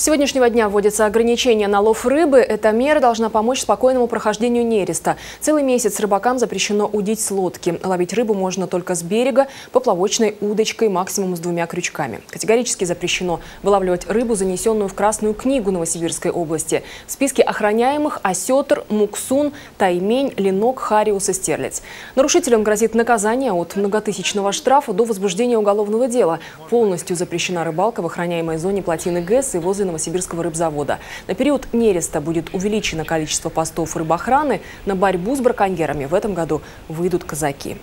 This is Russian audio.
С сегодняшнего дня вводятся ограничения на лов рыбы. Эта мера должна помочь спокойному прохождению нереста. Целый месяц рыбакам запрещено удить с лодки. Ловить рыбу можно только с берега, поплавочной удочкой, максимум с двумя крючками. Категорически запрещено вылавливать рыбу, занесенную в Красную книгу Новосибирской области. В списке охраняемых осетр, муксун, таймень, ленок, хариус и стерлиц. Нарушителям грозит наказание от многотысячного штрафа до возбуждения уголовного дела. Полностью запрещена рыбалка в охраняемой зоне плотины ГЭС и возле Новосибирского рыбзавода. На период нереста будет увеличено количество постов рыбоохраны. На борьбу с браконьерами в этом году выйдут казаки.